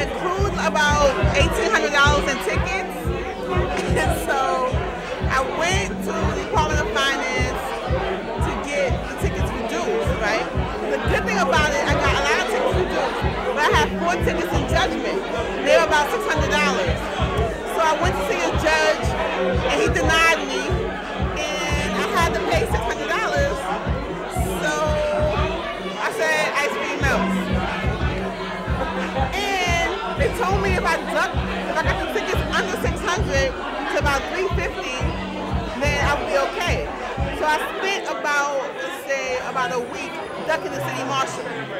It accrued about $1,800 in tickets. And so I went to the Department of Finance to get the tickets reduced, right? The good thing about it, I got a lot of tickets reduced, but I had four tickets in judgment. They were about $600. They told me if I duck, if I got the tickets under 600 to about 350, then I'll be okay. So I spent about, let's say, about a week ducking the city marshal.